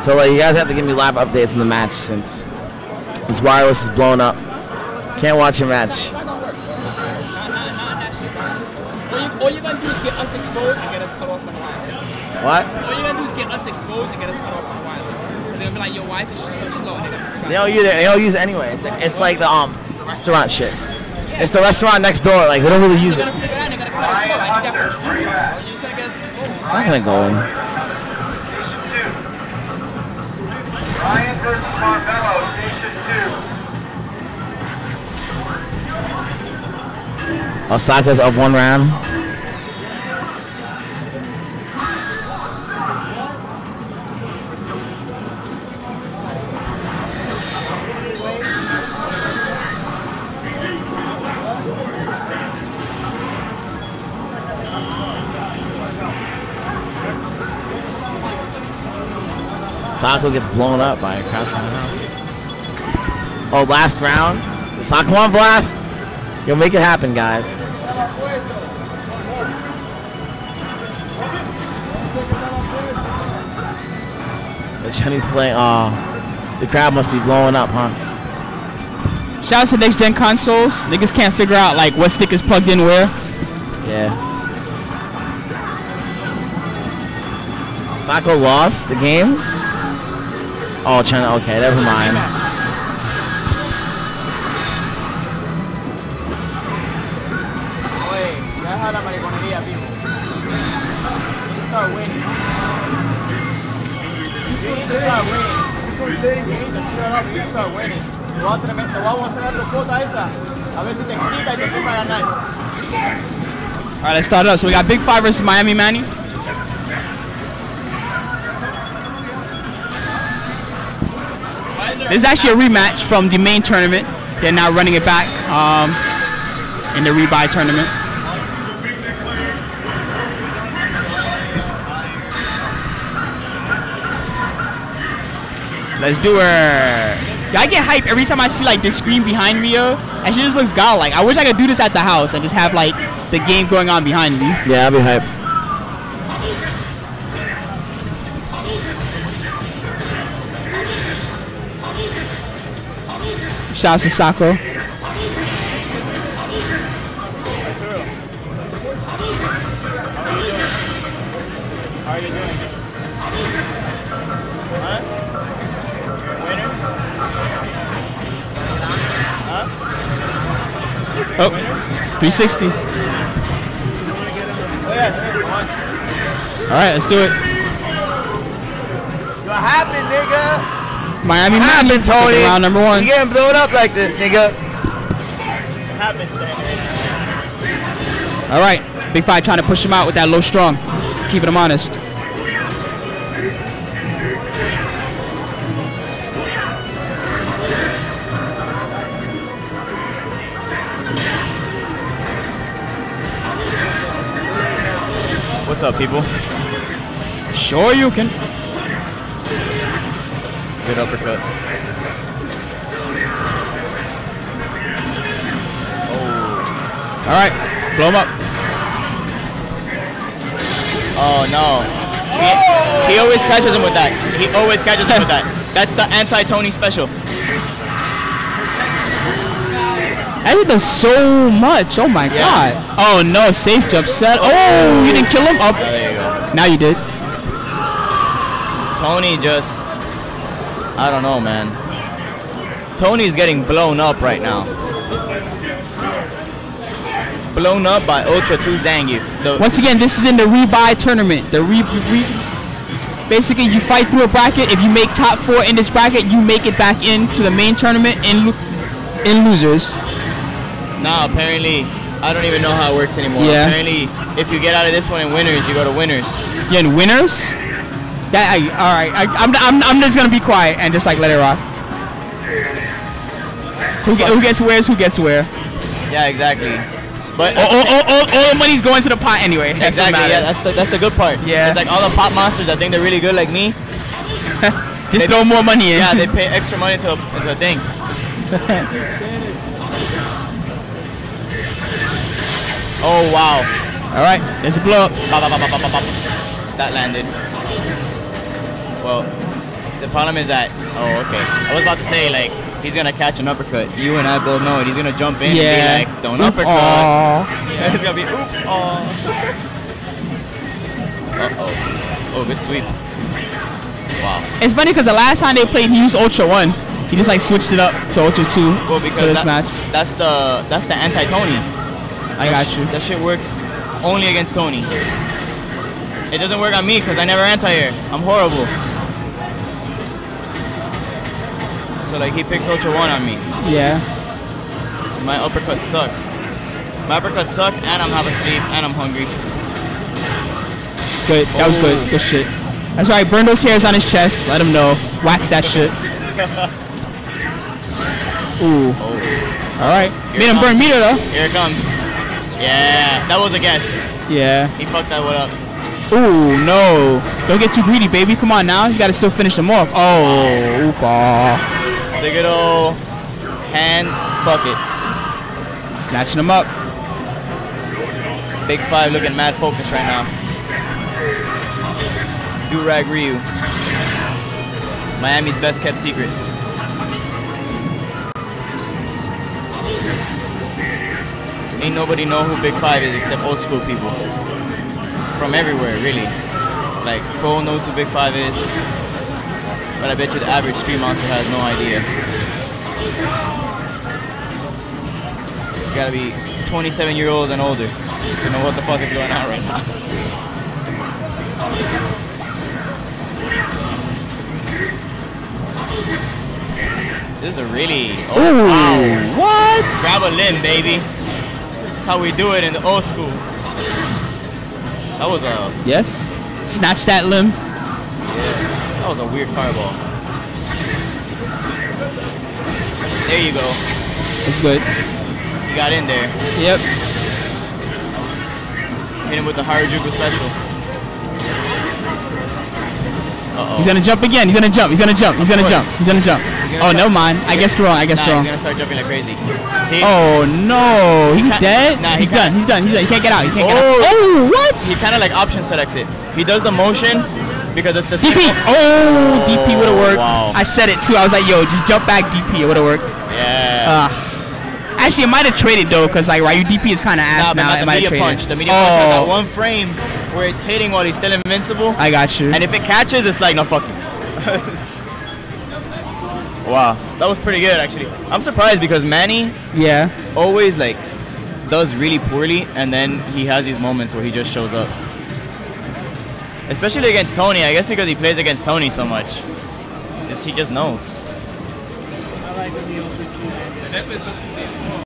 So like, you guys have to give me live updates on the match since this wireless is blown up. Can't watch a match. All you, gotta do is get us exposed and get us cut off on the wireless. What? All you gotta do is get us exposed and get us cut off on the wireless. They're gonna be like, yo, why is this shit so slow? They're don't use it. They don't use it anyway. It's like, it's like the um restaurant shit. It's the restaurant next door. Like they don't really use it. I'm gonna go in. Ryan versus Marvello, Station 2. Osaka's up one round. Sako gets blown up by a crouch on the house. Oh, last round. Sako on blast. You'll make it happen, guys. The Chinese playing. Oh, the crowd must be blowing up, huh? Shout out to next gen consoles. Niggas can't figure out like what stick is plugged in where. Yeah. Sako lost the game. Oh, China. Okay, never mind. Oye, ya deja la mariconería, tipo. You need to start winning. You need to start winning. You need to shut up, you need to start winning. Te voy a, te voy a mostrar tu cosa esa. A ver si te excita y te empieza a ganar. All right, let's start it up. So we got Big Five versus Miami Manny. This is actually a rematch from the main tournament. They're now running it back um, in the rebuy tournament. Let's do her. I get hype every time I see like this screen behind me, yo. And she just looks godlike. I wish I could do this at the house and just have like the game going on behind me. Yeah, I'll be hype. Shout out to Sako. Oh, 360. Oh yeah, sure, come on. All right, let's do it. What happened, nigga? Miami What Manny happened, taking Tony? round number one. You getting blown up like this, nigga? What happened, Stan? All right, Big Five trying to push him out with that low strong, keeping him honest. What's up, people? Sure you can. Good uppercut. Oh. All right, blow him up. Oh no. He, he always catches him with that. He always catches him with that. That's the anti-Tony special. Dude does so much. Oh my god. Oh no, safe jump set. Oh. oh, you didn't kill him. Oh, There you now you did. Tony just, I don't know, man. Tony's getting blown up right now. Blown up by Ultra 2 Zangief. The, Once again, this is in the rebuy tournament. The re, re basically you fight through a bracket. If you make top four in this bracket, you make it back into the main tournament in in losers. Nah, apparently, I don't even know how it works anymore. Yeah. Apparently, if you get out of this one in winners, you go to winners. Yeah, in winners. That I, all right. I, I'm, I'm I'm just gonna be quiet and just like let it rock. Who, get, who gets where's who gets where? Yeah, exactly. But All, all, all, all, all the money's going to the pot anyway. That's exactly, yeah, that's the, that's the good part. Yeah. It's like all the pop monsters I think they're really good like me. Just they- throw more money in. Yeah, they pay extra money to a, into a thing. oh wow. All right, there's a blow up. That landed. Well, the problem is that. Oh, okay. I was about to say like he's gonna catch an uppercut. You and I both know it. He's gonna jump in Yeah. and be like, "Don't Oop, uppercut." aw. Yeah, it's gonna be oop. Oh. Uh oh. Oh, good sweep. Wow. It's funny because the last time they played, he used Ultra One. He just like switched it up to Ultra Two Well, for because this that- match. that's the that's the anti-Tony. I got you. That shit works only against Tony. It doesn't work on me because I never anti-air. I'm horrible. So like he picks Ultra One on me. Yeah. My uppercuts suck. My uppercuts suck, and I'm half asleep, and I'm hungry. Good. That was good. Good shit. That's right. Burn those hairs on his chest. Let him know. Wax that shit. Ooh. Oh. All right. Here Made him burn meter though. Here it comes. Yeah, that was a guess. Yeah. He fucked that one up. Ooh, no. Don't get too greedy, baby. Come on now. You gotta still finish them off. Oh, oopa. Good old hand bucket. Snatching them up. Big five looking mad focused right now. Durag Ryu. Miami's best kept secret. Ain't nobody know who Big Five is except old school people. From everywhere, really. Like, Cole knows who Big Five is. But I bet you the average street monster has no idea. You gotta be 27 year olds and older to know what the fuck is going on right now. This is a really oh Ooh, wow. what? Grab a limb, baby. That's how we do it in the old school. That was a Yes. Snatch that limb. Yeah. That was a weird fireball. There you go. That's good. You got in there. Yep. Hit him with the Harajuku special. Uh-oh. He's gonna jump again. He's gonna jump. He's gonna jump. He's gonna jump. He's gonna jump. gonna Oh, jump. never mind. I guessed wrong. I guessed Nah, wrong. he's gonna start jumping like crazy. See? Oh no, he's dead. nah, he he's done. He's done. He's done. He can't get out. He can't get Oh. out. Oh, what? He kind of like option selects it. He does the motion because it's the DP. simple- Oh, DP would have worked. wow. I said it too. I was like, yo, just jump back DP. It would have worked. Yeah. Uh, actually, it might have traded though, cause like Ryu DP is kind of ass nah, now. it the might have traded. punch. The medium punch has oh, that one frame where it's hitting while he's still invincible. I got you. And if it catches, it's like, no, fuck you. wow. That was pretty good, actually. I'm surprised because Manny yeah. always, like, does really poorly, and then he has these moments where he just shows up. Especially against Tony, I guess because he plays against Tony so much. Just, he just knows.